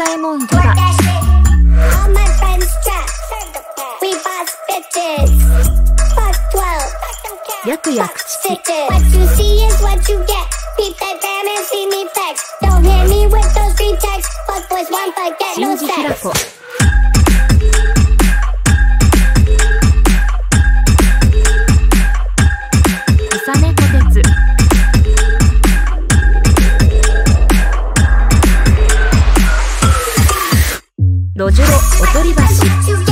左衛門ギガ All my friends trapped We boss bitches Fuck What you see is what you get. Peep that gram and see me flex. Don't hit me with those three texts. Fuck boys one but no sex. 路地おとり橋